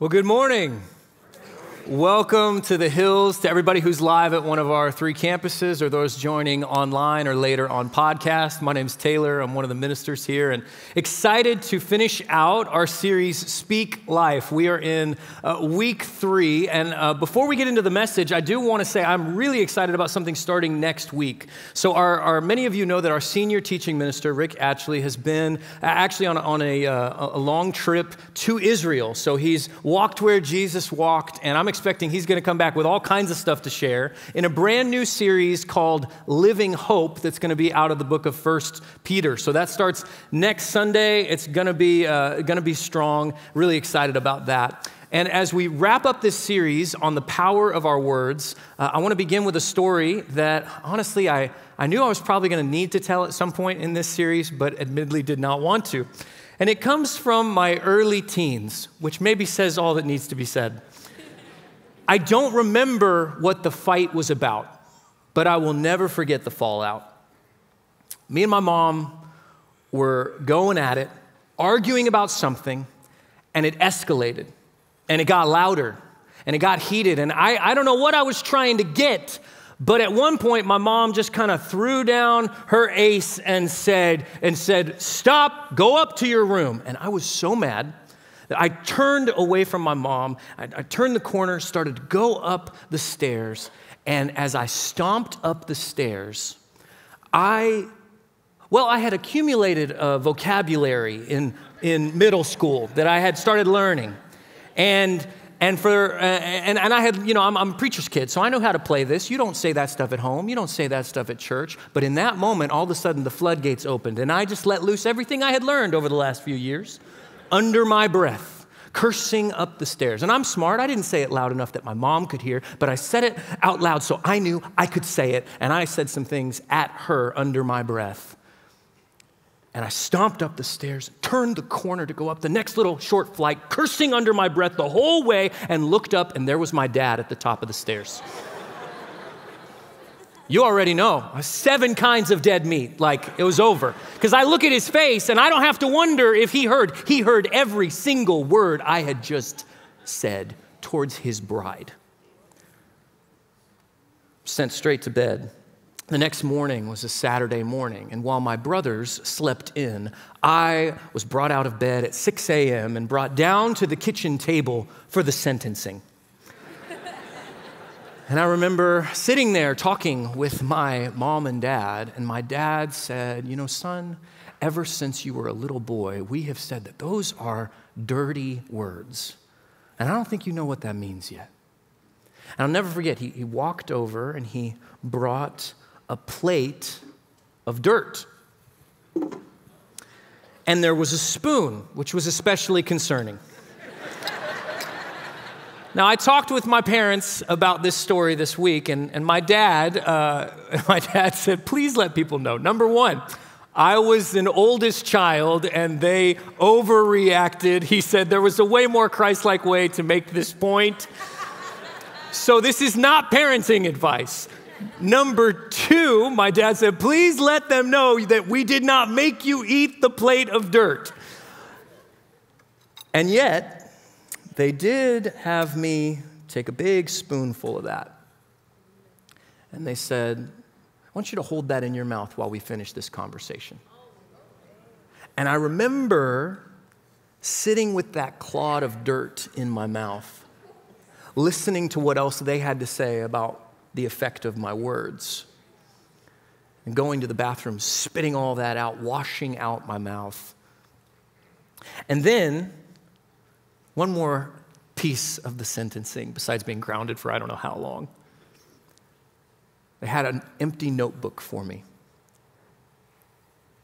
Well, good morning. Welcome to the Hills, to everybody who's live at one of our three campuses or those joining online or later on podcast. My name's Taylor. I'm one of the ministers here and excited to finish out our series, Speak Life. We are in uh, week three. And uh, before we get into the message, I do want to say I'm really excited about something starting next week. So, our, our many of you know that our senior teaching minister, Rick Atchley, has been actually on, on a, uh, a long trip to Israel. So, he's walked where Jesus walked, and I'm excited expecting he's going to come back with all kinds of stuff to share in a brand new series called Living Hope that's going to be out of the book of First Peter. So that starts next Sunday. It's going to be uh, going to be strong. Really excited about that. And as we wrap up this series on the power of our words, uh, I want to begin with a story that honestly I, I knew I was probably going to need to tell at some point in this series, but admittedly did not want to. And it comes from my early teens, which maybe says all that needs to be said. I don't remember what the fight was about, but I will never forget the fallout. Me and my mom were going at it, arguing about something, and it escalated, and it got louder, and it got heated. And I, I don't know what I was trying to get, but at one point, my mom just kind of threw down her ace and said, and said, Stop, go up to your room. And I was so mad that I turned away from my mom. I, I turned the corner, started to go up the stairs. And as I stomped up the stairs, I, well, I had accumulated a vocabulary in, in middle school that I had started learning. And and for uh, and, and i had you know I'm, I'm, a preacher's kid so i know how to play this you don't say that stuff at home you don't say that stuff at church but in that moment all of a sudden the floodgates opened and i just let loose everything i had learned over the last few years under my breath, cursing up the stairs. And I'm smart. I didn't say it loud enough that my mom could hear, but I said it out loud so I knew I could say it. And I said some things at her under my breath. And I stomped up the stairs, turned the corner to go up the next little short flight, cursing under my breath the whole way, and looked up, and there was my dad at the top of the stairs. You already know. Seven kinds of dead meat. Like it was over. Because I look at his face and I don't have to wonder if he heard. He heard every single word I had just said towards his bride. Sent straight to bed. The next morning was a Saturday morning, and while my brothers slept in, I was brought out of bed at 6 a.m. and brought down to the kitchen table for the sentencing. And I remember sitting there talking with my mom and dad, and my dad said, You know, son, ever since you were a little boy, we have said that those are dirty words. And I don't think you know what that means yet. And I'll never forget, he, he walked over and he brought a plate of dirt. And there was a spoon, which was especially concerning. Now, I talked with my parents about this story this week, and, and my dad, uh, my dad said, please let people know. Number one, I was an oldest child and they overreacted. He said there was a way more Christ like way to make this point. so, this is not parenting advice. Number two, my dad said, please let them know that we did not make you eat the plate of dirt. And yet, they did have me take a big spoonful of that. And they said, I want you to hold that in your mouth while we finish this conversation. And I remember sitting with that clod of dirt in my mouth, listening to what else they had to say about the effect of my words, and going to the bathroom, spitting all that out, washing out my mouth. And then one more piece of the sentencing, besides being grounded for I don't know how long. They had an empty notebook for me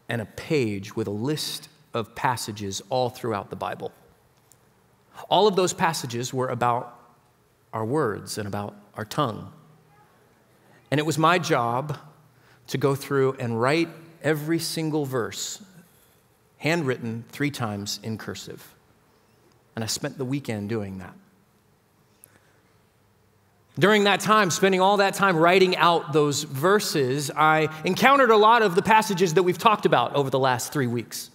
and a page with a list of passages all throughout the Bible. All of those passages were about our words and about our tongue. And it was my job to go through and write every single verse, handwritten three times in cursive. And I spent the weekend doing that. During that time, spending all that time writing out those verses, I encountered a lot of the passages that we've talked about over the last three weeks.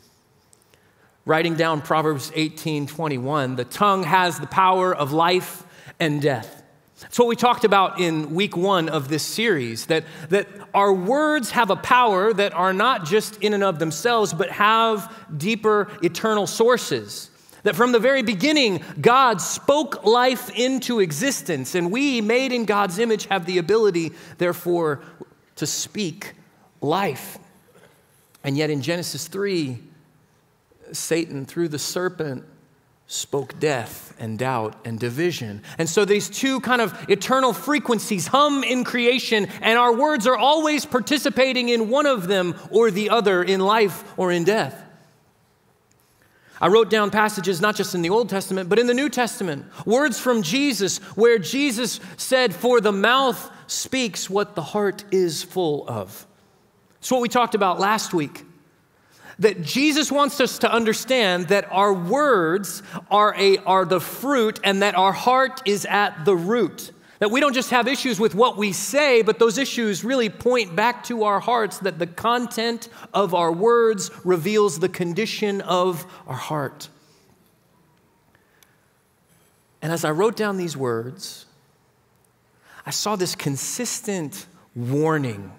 writing down Proverbs 18 21. The tongue has the power of life and death. That's what we talked about in week one of this series that, that our words have a power that are not just in and of themselves, but have deeper eternal sources. That from the very beginning, God spoke life into existence, and we, made in God's image, have the ability, therefore, to speak life. And yet in Genesis 3, Satan, through the serpent, spoke death and doubt and division. And so these two kind of eternal frequencies hum in creation, and our words are always participating in one of them or the other, in life or in death. I wrote down passages not just in the Old Testament, but in the New Testament. Words from Jesus, where Jesus said, For the mouth speaks what the heart is full of. It's what we talked about last week that Jesus wants us to understand that our words are, a, are the fruit and that our heart is at the root. That we don't just have issues with what we say, but those issues really point back to our hearts, that the content of our words reveals the condition of our heart. And as I wrote down these words, I saw this consistent warning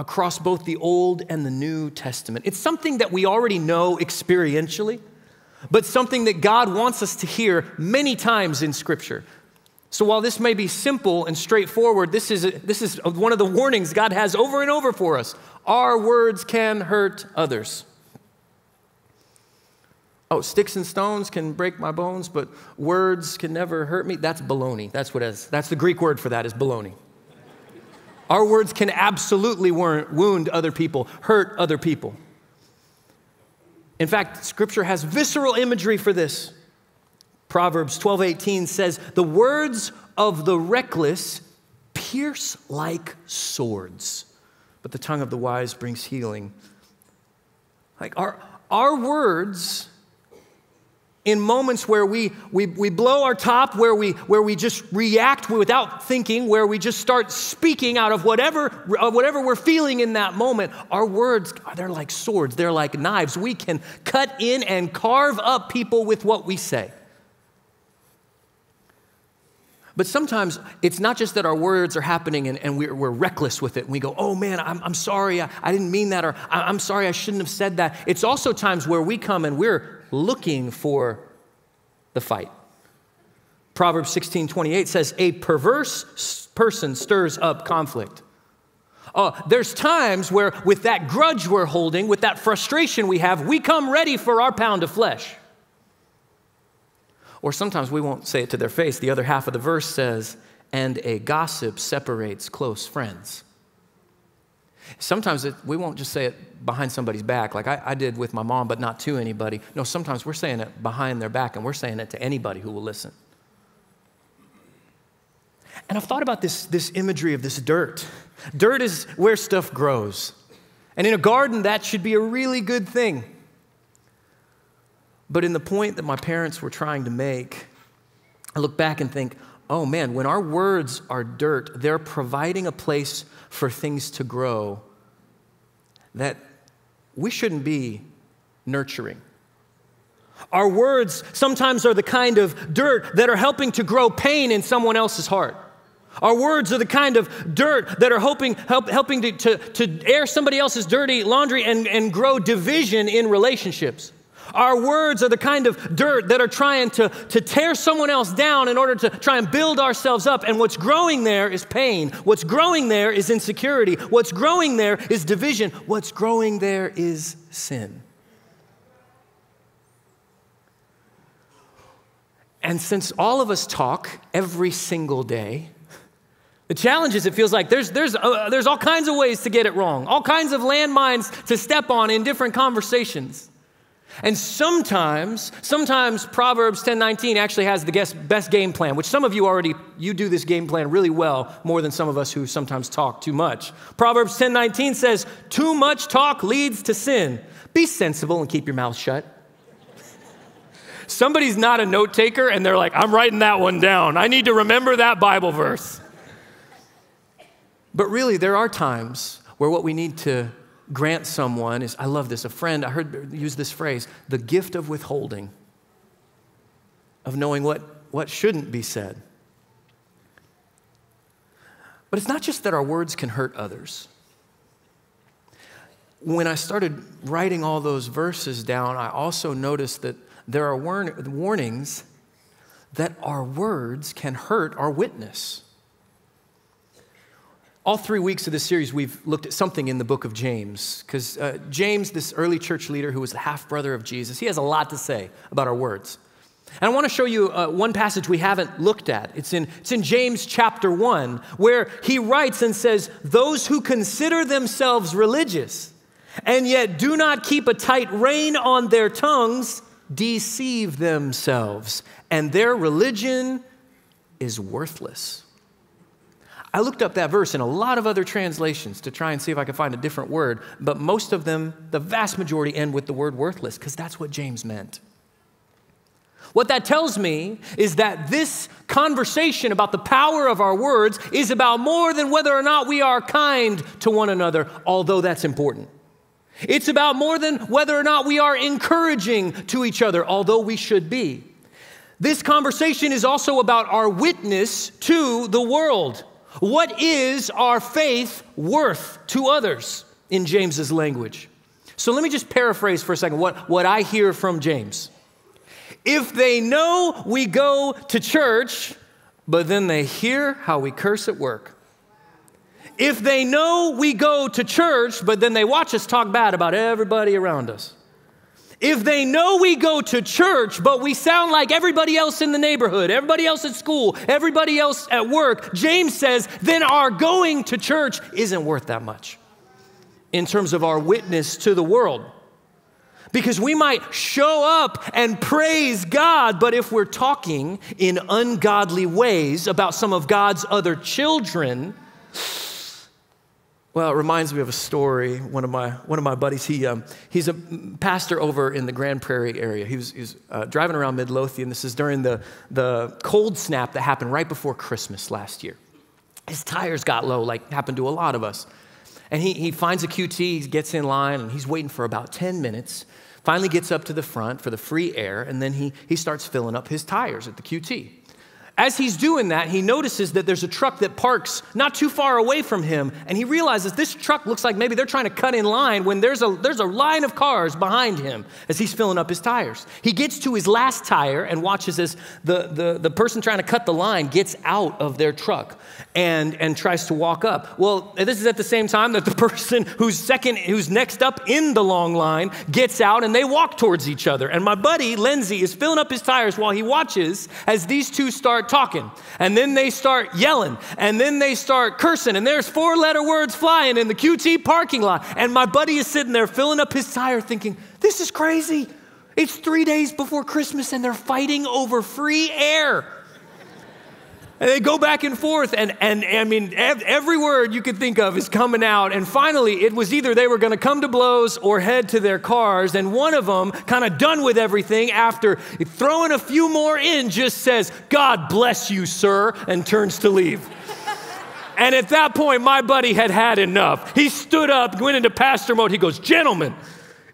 across both the Old and the New Testament. It's something that we already know experientially, but something that God wants us to hear many times in Scripture. So while this may be simple and straightforward, this is, this is one of the warnings God has over and over for us. Our words can hurt others. Oh, sticks and stones can break my bones, but words can never hurt me. That's baloney. That's what is. That's the Greek word for that is baloney. Our words can absolutely wound other people, hurt other people. In fact, scripture has visceral imagery for this. Proverbs 12:18 says, "The words of the reckless pierce like swords, but the tongue of the wise brings healing." Like our our words in moments where we, we, we blow our top, where we, where we just react without thinking, where we just start speaking out of whatever, of whatever we're feeling in that moment, our words, they're like swords, they're like knives. We can cut in and carve up people with what we say. But sometimes it's not just that our words are happening and, and we're, we're, reckless with it. And we go, oh man, I'm, I'm sorry, I, I, didn't mean that, or I'm sorry, I shouldn't have said that. It's also times where we come and we're looking for the fight. Proverbs 16 28 says, A perverse person stirs up conflict. Uh, there's times where, with that grudge we're holding, with that frustration we have, we come ready for our pound of flesh. Or sometimes we won't say it to their face. The other half of the verse says, And a gossip separates close friends. Sometimes it, we won't just say it behind somebody's back, like I, I, did with my mom, but not to anybody. No, sometimes we're saying it behind their back, and we're saying it to anybody who will listen. And I've thought about this, this imagery of this dirt. Dirt is where stuff grows. And in a garden, that should be a really good thing. But in the point that my parents were trying to make, I look back and think, oh man, when our words are dirt, they're providing a place for things to grow that we shouldn't be nurturing. Our words sometimes are the kind of dirt that are helping to grow pain in someone else's heart. Our words are the kind of dirt that are hoping, help, helping to, to, to air somebody else's dirty laundry and, and grow division in relationships. Our words are the kind of dirt that are trying to, to tear someone else down in order to try and build ourselves up. And what's growing there is pain. What's growing there is insecurity. What's growing there is division. What's growing there is sin. And since all of us talk every single day, the challenge is it feels like there's, there's, uh, there's all kinds of ways to get it wrong, all kinds of landmines to step on in different conversations. And sometimes, sometimes Proverbs 10:19 actually has the best game plan, which some of you already you do this game plan really well, more than some of us who sometimes talk too much. Proverbs 10:19 says, "Too much talk leads to sin. Be sensible and keep your mouth shut." Somebody's not a note taker and they're like, "I'm writing that one down. I need to remember that Bible verse." But really there are times where what we need to grant someone is, I love this, a friend, I heard use this phrase, the gift of withholding, of knowing what, what shouldn't be said. But it's not just that our words can hurt others. When I started writing all those verses down, I also noticed that there are warnings that our words can hurt our witness. All three weeks of this series, we've looked at something in the book of James, because uh, James, this early church leader who was the half brother of Jesus, he has a lot to say about our words. And I want to show you uh, one passage we haven't looked at. It's in, it's in James chapter 1, where he writes and says, Those who consider themselves religious and yet do not keep a tight rein on their tongues deceive themselves, and their religion is worthless. I looked up that verse in a lot of other translations to try and see if I could find a different word, but most of them, the vast majority, end with the word worthless because that's what James meant. What that tells me is that this conversation about the power of our words is about more than whether or not we are kind to one another, although that's important. It's about more than whether or not we are encouraging to each other, although we should be. This conversation is also about our witness to the world. What is our faith worth to others in James's language? So let me just paraphrase for a second what, what I hear from James. If they know we go to church, but then they hear how we curse at work, if they know we go to church, but then they watch us talk bad about everybody around us. If they know we go to church, but we sound like everybody else in the neighborhood, everybody else at school, everybody else at work, James says, then our going to church isn't worth that much in terms of our witness to the world. Because we might show up and praise God, but if we're talking in ungodly ways about some of God's other children, well, it reminds me of a story. One of my, one of my buddies, he, um, he's a pastor over in the Grand Prairie area. He was, he was uh, driving around Midlothian. This is during the, the cold snap that happened right before Christmas last year. His tires got low, like happened to a lot of us. And he, he finds a QT, he gets in line, and he's waiting for about 10 minutes. Finally gets up to the front for the free air, and then he, he starts filling up his tires at the QT. As he's doing that, he notices that there's a truck that parks not too far away from him, and he realizes this truck looks like maybe they're trying to cut in line when there's a, there's a line of cars behind him as he's filling up his tires. He gets to his last tire and watches as the, the, the person trying to cut the line gets out of their truck and, and tries to walk up. Well, this is at the same time that the person who's second, who's next up in the long line gets out and they walk towards each other. And my buddy, Lindsay, is filling up his tires while he watches as these two start talking. And then they start yelling. And then they start cursing. And there's four letter words flying in the QT parking lot. And my buddy is sitting there filling up his tire thinking, this is crazy. It's three days before Christmas and they're fighting over free air. And they go back and forth, and, and, I mean, every word you could think of is coming out. And finally, it was either they were going to come to blows or head to their cars. And one of them, kind of done with everything, after throwing a few more in, just says, God bless you, sir, and turns to leave. and at that point, my buddy had had enough. He stood up, went into pastor mode. He goes, Gentlemen,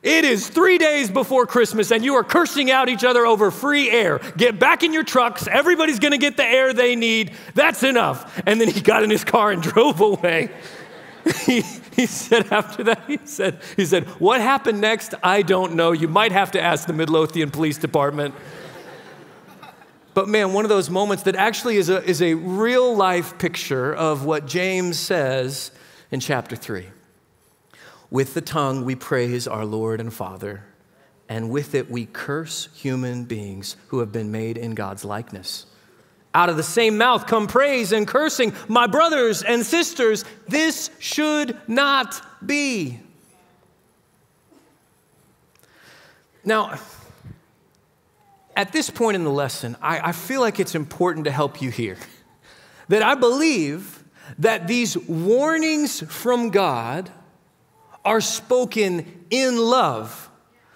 it is three days before Christmas, and you are cursing out each other over free air. Get back in your trucks. Everybody's going to get the air they need. That's enough. And then he got in his car and drove away. he, he said after that, he said, he said, What happened next? I don't know. You might have to ask the Midlothian Police Department. But man, one of those moments that actually is a, is a real life picture of what James says in chapter 3. With the tongue, we praise our Lord and Father, and with it, we curse human beings who have been made in God's likeness. Out of the same mouth come praise and cursing. My brothers and sisters, this should not be. Now, at this point in the lesson, I, I, feel like it's important to help you here that I believe that these warnings from God are spoken in love.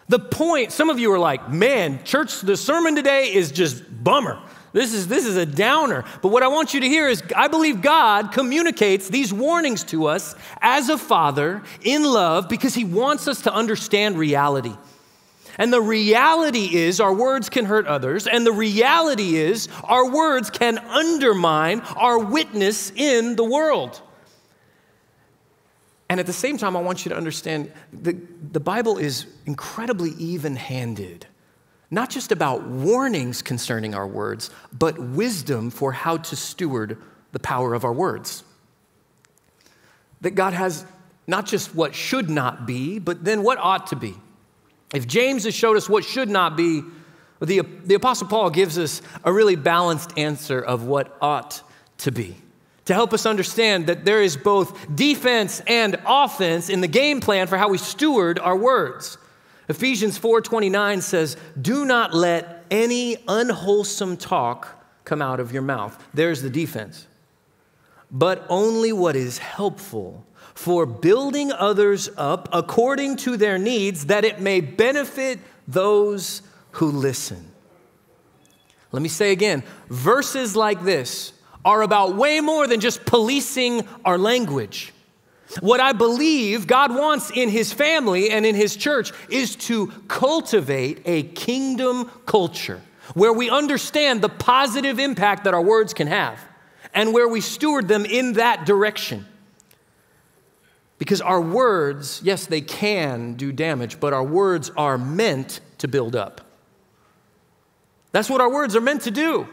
The point, some of you are like, man, church, the sermon today is just bummer. This is, this is a downer. But what I want you to hear is I believe God communicates these warnings to us as a father in love because he wants us to understand reality. And the reality is our words can hurt others, and the reality is our words can undermine our witness in the world. And at the same time, I want you to understand the, the Bible is incredibly even handed not just about warnings concerning our words, but wisdom for how to steward the power of our words. That God has not just what should not be, but then what ought to be. If James has showed us what should not be, the, the Apostle Paul gives us a really balanced answer of what ought to be to help us understand that there is both defense and offense in the game plan for how we steward our words. Ephesians 4:29 says, "Do not let any unwholesome talk come out of your mouth." There's the defense. But only what is helpful for building others up according to their needs that it may benefit those who listen. Let me say again, verses like this are about way more than just policing our language. What I believe God wants in His family and in His church is to cultivate a kingdom culture where we understand the positive impact that our words can have and where we steward them in that direction. Because our words, yes, they can do damage, but our words are meant to build up. That's what our words are meant to do.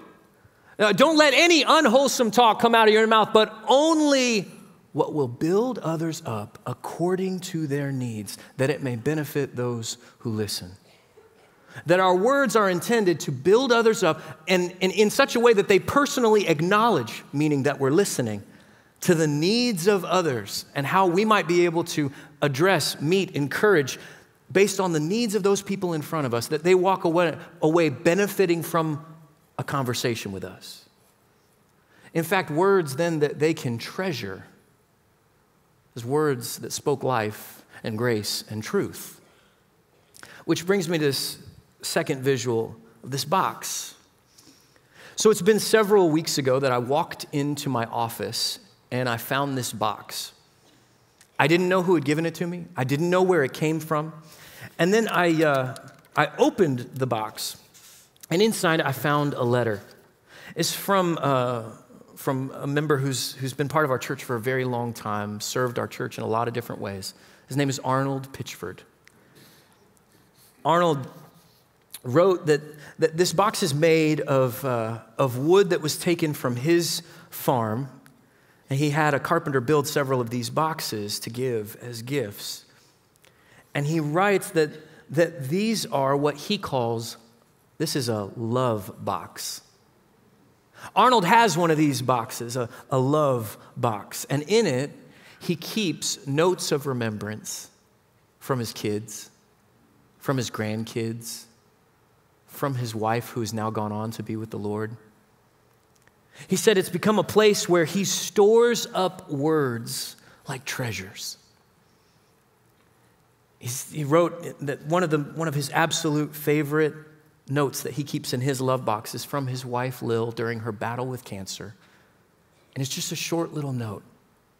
Now, don't let any unwholesome talk come out of your mouth, but only what will build others up according to their needs, that it may benefit those who listen. That our words are intended to build others up and, and in such a way that they personally acknowledge, meaning that we're listening, to the needs of others and how we might be able to address, meet, encourage based on the needs of those people in front of us, that they walk away, away benefiting from a conversation with us. In fact, words then that they can treasure as words that spoke life and grace and truth. Which brings me to this second visual of this box. So it's been several weeks ago that I walked into my office and I found this box. I didn't know who had given it to me, I didn't know where it came from. And then I, uh, I opened the box, and inside I found a letter. It's from uh, from a member who's, who's been part of our church for a very long time, served our church in a lot of different ways. His name is Arnold Pitchford. Arnold wrote that, that this box is made of, uh, of wood that was taken from his farm, and he had a carpenter build several of these boxes to give as gifts. And he writes that, that these are what he calls this is a love box. Arnold has one of these boxes, a, a love box, and in it, he keeps notes of remembrance from his kids, from his grandkids, from his wife who has now gone on to be with the Lord. He said it's become a place where he stores up words like treasures. He's, he wrote that one of, the, one of his absolute favorite notes that he keeps in his love box is from his wife, Lil, during her battle with cancer. And it's just a short little note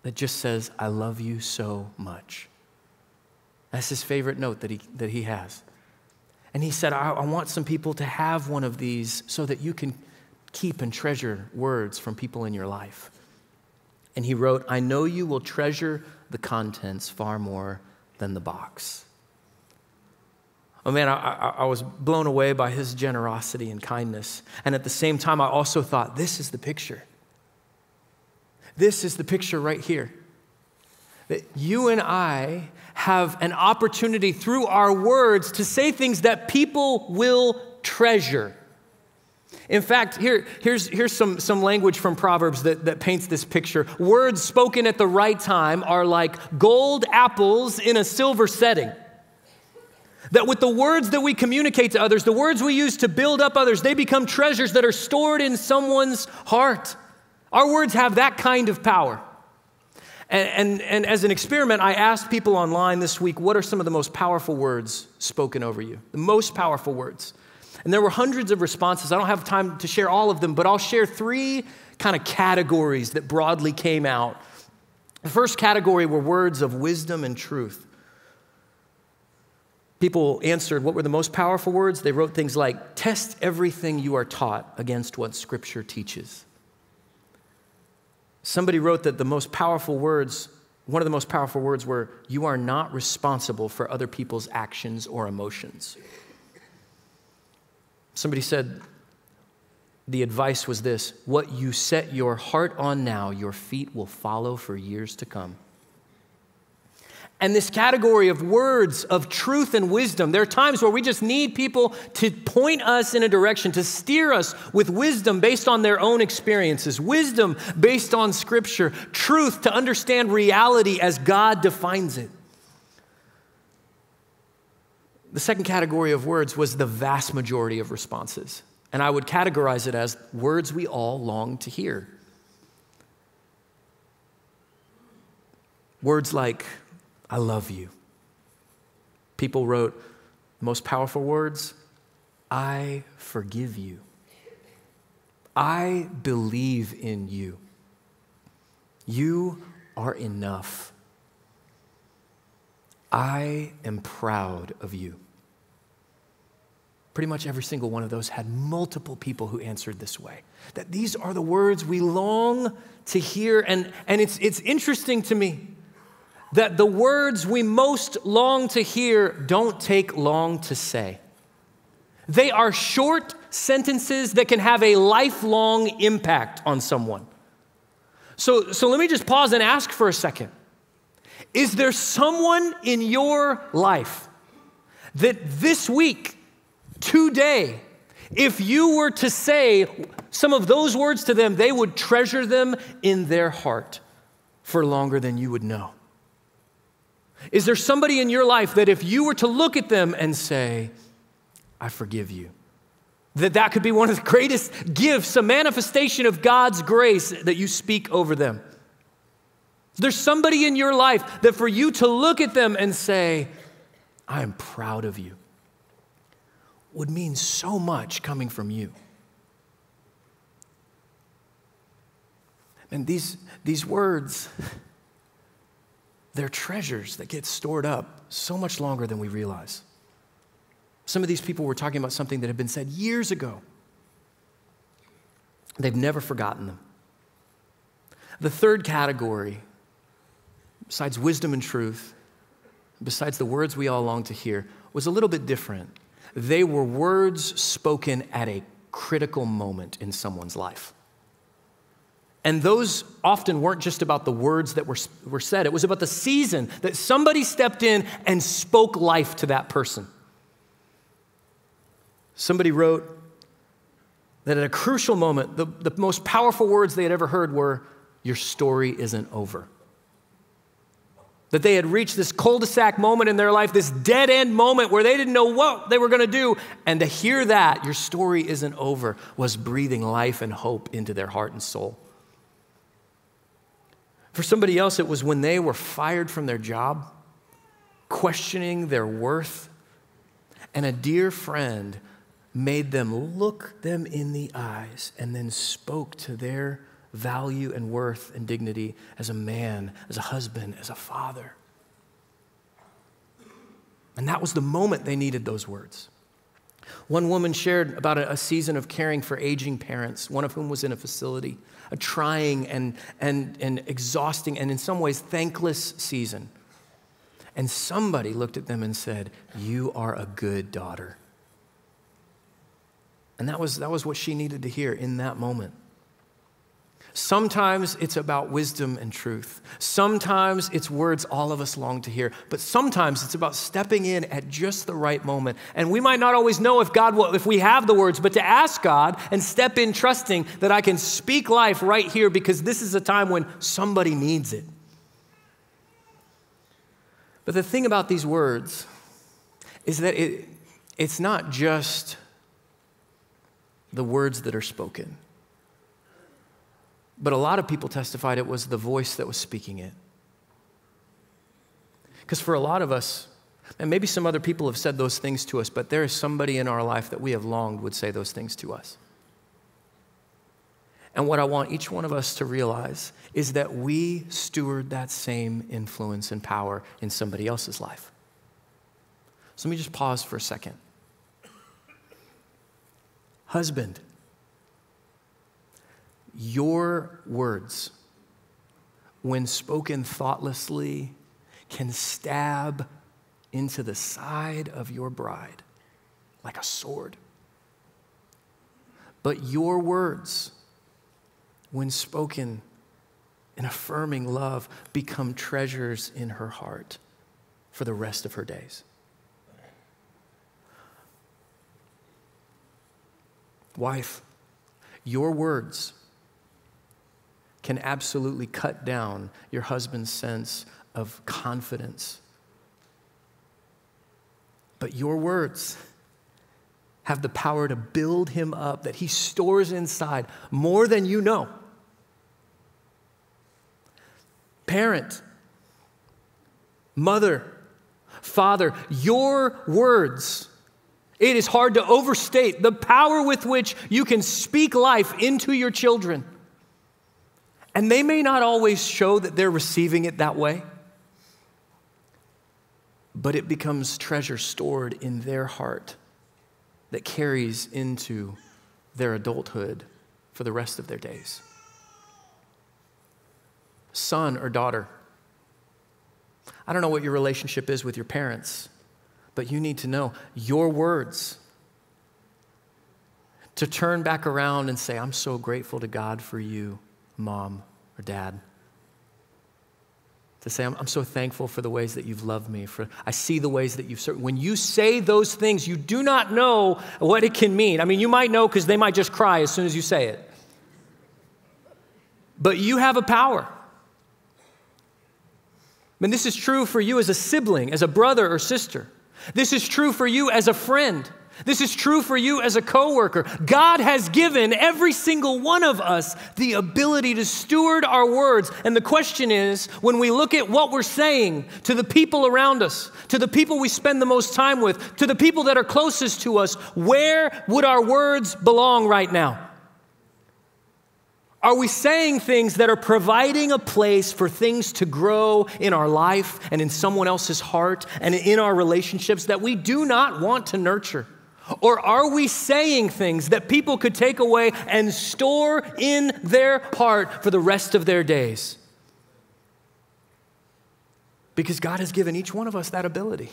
that just says, I love you so much. That's his favorite note that he, that he has. And he said, I, I want some people to have one of these so that you can keep and treasure words from people in your life. And he wrote, I know you will treasure the contents far more than the box. Oh man, I, I, I, was blown away by his generosity and kindness. And at the same time, I also thought, this is the picture. This is the picture right here. That you and I have an opportunity through our words to say things that people will treasure. In fact, here, here's, here's some, some language from Proverbs that, that paints this picture. Words spoken at the right time are like gold apples in a silver setting. That with the words that we communicate to others, the words we use to build up others, they become treasures that are stored in someone's heart. Our words have that kind of power. And, and, and, as an experiment, I asked people online this week what are some of the most powerful words spoken over you? The most powerful words. And there were hundreds of responses. I don't have time to share all of them, but I'll share three kind of categories that broadly came out. The first category were words of wisdom and truth. People answered what were the most powerful words? They wrote things like, Test everything you are taught against what Scripture teaches. Somebody wrote that the most powerful words, one of the most powerful words were, You are not responsible for other people's actions or emotions. Somebody said, the advice was this what you set your heart on now, your feet will follow for years to come. And this category of words of truth and wisdom, there are times where we just need people to point us in a direction, to steer us with wisdom based on their own experiences, wisdom based on scripture, truth to understand reality as God defines it. The second category of words was the vast majority of responses. And I would categorize it as words we all long to hear. Words like, I love you. People wrote the most powerful words, I forgive you. I believe in you. You are enough. I am proud of you. Pretty much every single one of those had multiple people who answered this way. That these are the words we long to hear. And, and it's, it's interesting to me that the words we most long to hear don't take long to say. They are short sentences that can have a lifelong impact on someone. So, so let me just pause and ask for a second. Is there someone in your life that this week today, if you were to say some of those words to them, they would treasure them in their heart for longer than you would know. Is there somebody in your life that if you were to look at them and say, I forgive you, that that could be one of the greatest gifts, a manifestation of God's grace that you speak over them? There's somebody in your life that for you to look at them and say, I am proud of you would mean so much coming from you. And these, these words, they're treasures that get stored up so much longer than we realize. Some of these people were talking about something that had been said years ago. They've never forgotten them. The third category, besides wisdom and truth, besides the words we all long to hear, was a little bit different. They were words spoken at a critical moment in someone's life. And those often weren't just about the words that were, were said, it was about the season that somebody stepped in and spoke life to that person. Somebody wrote that at a crucial moment, the, the most powerful words they had ever heard were, Your story isn't over. That they had reached this cul de sac moment in their life, this dead end moment where they didn't know what they were going to do. And to hear that, your story isn't over, was breathing life and hope into their heart and soul. For somebody else, it was when they were fired from their job, questioning their worth, and a dear friend made them look them in the eyes and then spoke to their value and worth and dignity as a man, as a husband, as a father. And that was the moment they needed those words. One woman shared about a, season of caring for aging parents, one of whom was in a facility, a trying and, and, and exhausting and in some ways thankless season. And somebody looked at them and said, You are a good daughter. And that was, that was what she needed to hear in that moment. Sometimes it's about wisdom and truth. Sometimes it's words all of us long to hear. But sometimes it's about stepping in at just the right moment. And we might not always know if God will, if we have the words, but to ask God and step in trusting that I can speak life right here because this is a time when somebody needs it. But the thing about these words is that it, it's not just the words that are spoken. But a lot of people testified it was the voice that was speaking it. Because for a lot of us, And maybe some other people have said those things to us, but there is somebody in our life that we have longed would say those things to us. And what I want each one of us to realize is that we steward that same influence and power in somebody else's life. So let me just pause for a second. Husband, your words, when spoken thoughtlessly, can stab into the side of your bride like a sword. But your words, when spoken in affirming love, become treasures in her heart for the rest of her days. Wife, your words can absolutely cut down your husband's sense of confidence. But your words have the power to build him up that he stores inside more than you know. Parent, mother, father, your words. It is hard to overstate the power with which you can speak life into your children. And they may not always show that they're receiving it that way, but it becomes treasure stored in their heart that carries into their adulthood for the rest of their days. Son or daughter, I don't know what your relationship is with your parents, but you need to know your words to turn back around and say, I'm so grateful to God for you, mom or dad to say, I'm, I'm, so thankful for the ways that you've loved me. For I see the ways that you've served. When you say those things, you do not know what it can mean. I mean, you might know because they might just cry as soon as you say it. But you have a power. I mean, this is true for you as a sibling, as a brother or sister. This is true for you as a friend. This is true for you as a coworker. God has given every single one of us the ability to steward our words. And the question is when we look at what we're saying to the people around us, to the people we spend the most time with, to the people that are closest to us, where would our words belong right now? Are we saying things that are providing a place for things to grow in our life and in someone else's heart and in our relationships that we do not want to nurture? Or are we saying things that people could take away and store in their heart for the rest of their days? Because God has given each one of us that ability.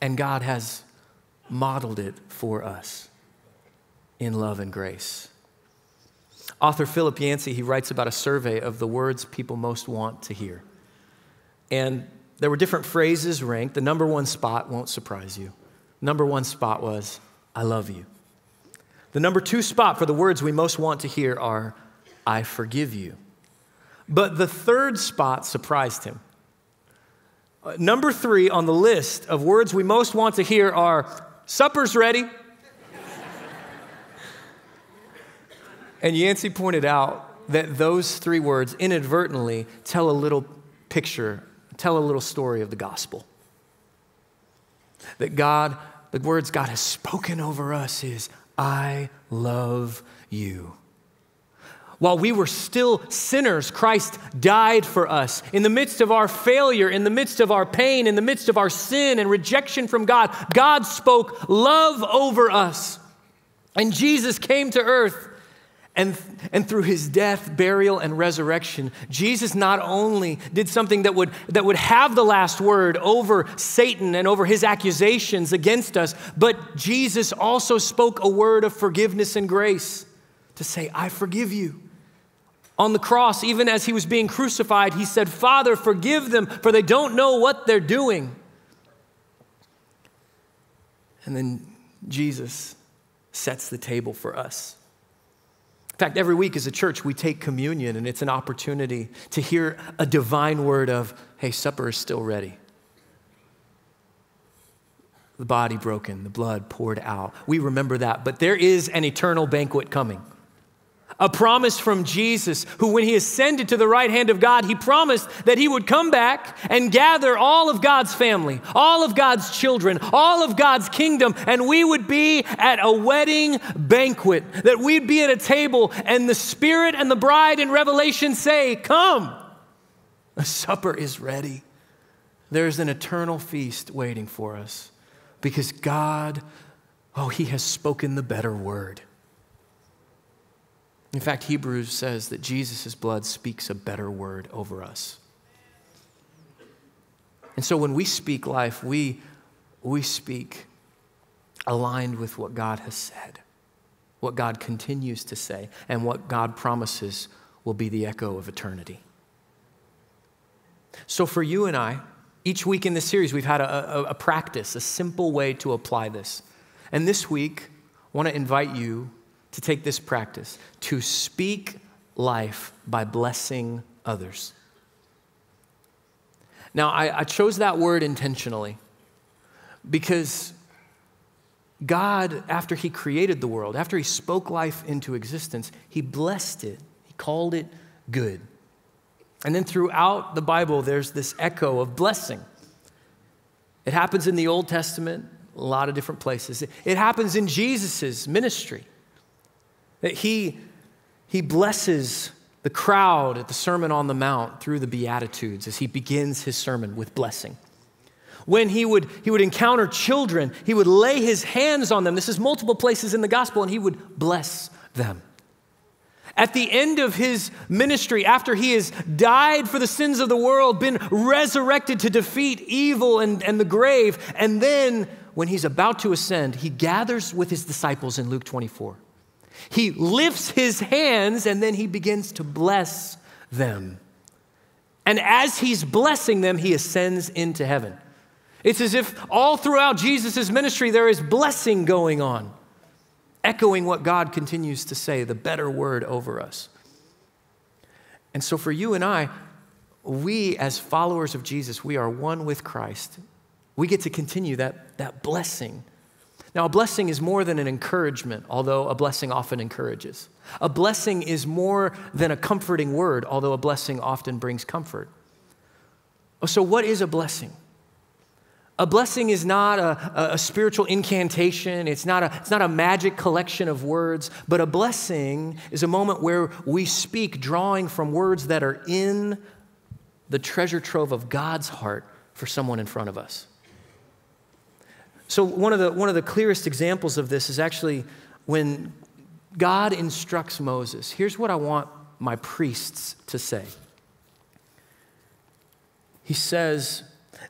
And God has modeled it for us in love and grace. Author Philip Yancey, he writes about a survey of the words people most want to hear. And there were different phrases ranked. The number one spot won't surprise you Number one spot was, I love you. The number two spot for the words we most want to hear are, I forgive you. But the third spot surprised him. Uh, number three on the list of words we most want to hear are, Supper's ready. and Yancey pointed out that those three words inadvertently tell a little picture, tell a little story of the gospel. That God, the words God has spoken over us is, I love you. While we were still sinners, Christ died for us. In the midst of our failure, in the midst of our pain, in the midst of our sin and rejection from God, God spoke love over us. And Jesus came to earth and, and through his death, burial, and resurrection, Jesus not only did something that would, that would have the last word over Satan and over his accusations against us, but Jesus also spoke a word of forgiveness and grace to say, I forgive you. On the cross, even as he was being crucified, he said, Father, forgive them, for they don't know what they're doing. And then Jesus sets the table for us. In fact, every week as a church, we take communion, and it's an opportunity to hear a divine word of, hey, supper is still ready. The body broken, the blood poured out. We remember that, but there is an eternal banquet coming A promise from Jesus, who, when he ascended to the right hand of God, he promised that he would come back and gather all of God's family, all of God's children, all of God's kingdom, and we would be at a wedding banquet, that we'd be at a table, and the Spirit and the bride in Revelation say, Come, the supper is ready. There's an eternal feast waiting for us because God, oh, He has spoken the better word. In fact, Hebrews says that Jesus' blood speaks a better word over us. And so when we speak life, we, we speak aligned with what God has said, what God continues to say, and what God promises will be the echo of eternity. So for you and I, each week in this series, we've had a, a, a practice, a simple way to apply this. And this week, I want to invite you to take this practice to speak life by blessing others. Now, I, I chose that word intentionally because God, after He created the world, after He spoke life into existence, He blessed it, He called it good. And then throughout the Bible, there's this echo of blessing. It happens in the Old Testament, a lot of different places. It happens in Jesus' ministry. That he, he blesses the crowd at the Sermon on the Mount through the Beatitudes as he begins his sermon with blessing. When he would, he would encounter children, he would lay his hands on them. This is multiple places in the gospel, and he would bless them. At the end of his ministry, after he has died for the sins of the world, been resurrected to defeat evil and, and the grave, and then when he's about to ascend, he gathers with his disciples in Luke 24. He lifts his hands and then he begins to bless them. And as he's blessing them, he ascends into heaven. It's as if all throughout Jesus' ministry there is blessing going on, echoing what God continues to say, the better word over us. And so for you and I, we as followers of Jesus, we are one with Christ. We get to continue that, that blessing now, a blessing is more than an encouragement, although a blessing often encourages. A blessing is more than a comforting word, although a blessing often brings comfort. Oh, so, what is a blessing? A blessing is not a, a, spiritual incantation, it's not a, it's not a magic collection of words, but a blessing is a moment where we speak drawing from words that are in the treasure trove of God's heart for someone in front of us. So, one of, the, one of the clearest examples of this is actually when God instructs Moses. Here's what I want my priests to say He says,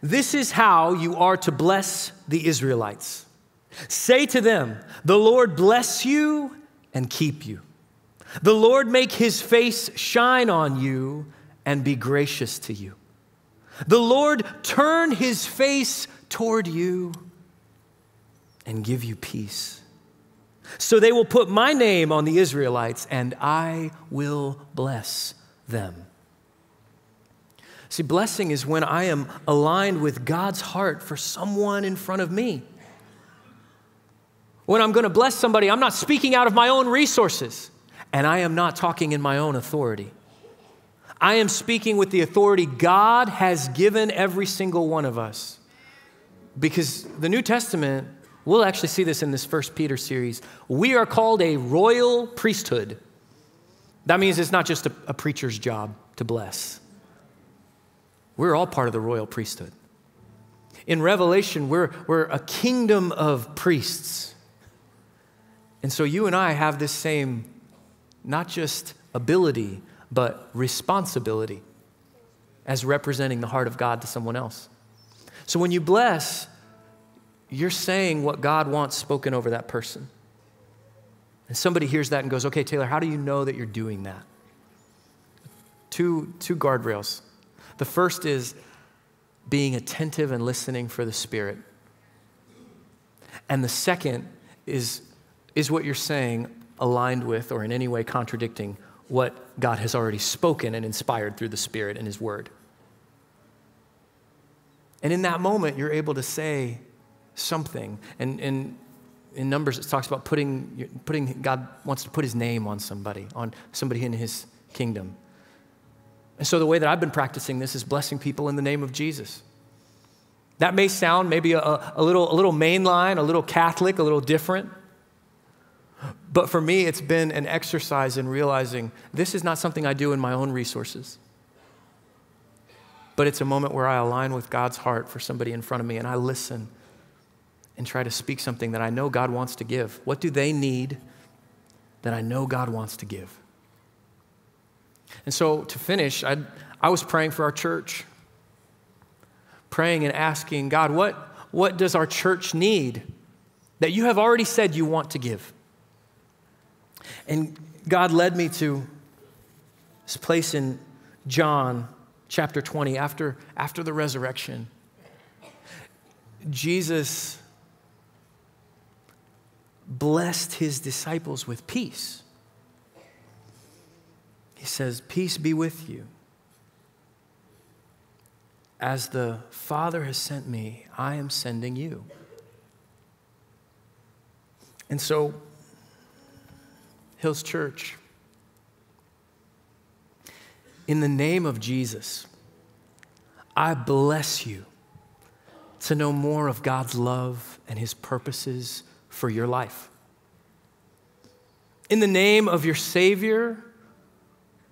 This is how you are to bless the Israelites. Say to them, The Lord bless you and keep you. The Lord make his face shine on you and be gracious to you. The Lord turn his face toward you and give you peace. So they will put my name on the Israelites, and I will bless them. See, blessing is when I am aligned with God's heart for someone in front of me. When I'm going to bless somebody, I'm not speaking out of my own resources, and I am not talking in my own authority. I am speaking with the authority God has given every single one of us. Because the New Testament We'll actually see this in this First Peter series. We are called a royal priesthood. That means it's not just a, a preacher's job to bless. We're all part of the royal priesthood. In Revelation, we're, we're a kingdom of priests. And so you and I have this same, not just ability, but responsibility as representing the heart of God to someone else. So when you bless, you're saying what God wants spoken over that person. And somebody hears that and goes, okay, Taylor, how do you know that you're doing that? Two, two guardrails. The first is being attentive and listening for the Spirit. And the second is, is what you're saying aligned with or in any way contradicting what God has already spoken and inspired through the Spirit and His Word. And in that moment, you're able to say, something. And, and in Numbers, it talks about putting, putting, God wants to put his name on somebody, on somebody in his kingdom. And so the way that I've been practicing this is blessing people in the name of Jesus. That may sound maybe a, a, little, a little mainline, a little Catholic, a little different. But for me, it's been an exercise in realizing this is not something I do in my own resources. But it's a moment where I align with God's heart for somebody in front of me and I listen and try to speak something that I know God wants to give. What do they need that I know God wants to give? And so to finish, I, I was praying for our church, praying and asking God, what, what does our church need that you have already said you want to give? And God led me to this place in John chapter 20 after, after the resurrection. Jesus blessed his disciples with peace. He says, Peace be with you. As the Father has sent me, I am sending you. And so, Hills Church, in the name of Jesus, I bless you to know more of God's love and his purposes for your life. In the name of your Savior,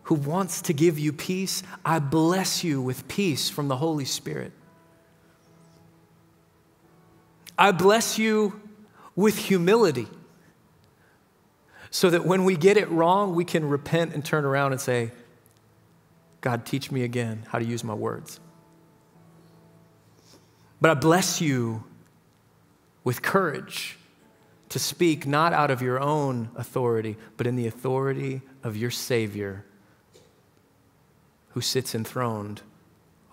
who wants to give you peace, I bless you with peace from the Holy Spirit. I bless you with humility so that when we get it wrong, we can repent and turn around and say, God, teach me again how to use my words. But I bless you with courage to speak not out of your own authority, but in the authority of your Savior who sits enthroned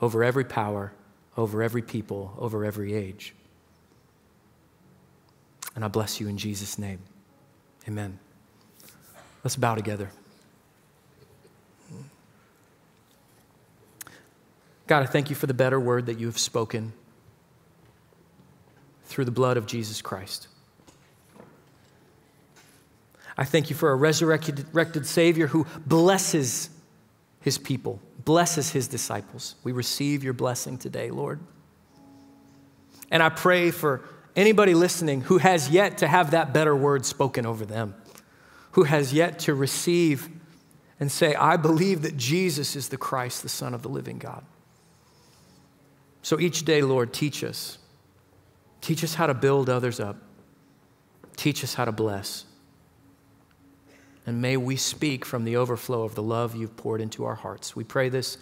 over every power, over every people, over every age. And I bless you in Jesus' name. Amen. Let's bow together. God, I thank you for the better word that you have spoken through the blood of Jesus Christ. I thank you for a resurrected Savior who blesses his people, blesses his disciples. We receive your blessing today, Lord. And I pray for anybody listening who has yet to have that better word spoken over them, who has yet to receive and say, I believe that Jesus is the Christ, the Son of the living God. So each day, Lord, teach us. Teach us how to build others up. Teach us how to bless. And may we speak from the overflow of the love you've poured into our hearts. We pray this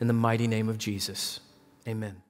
in the mighty name of Jesus. Amen.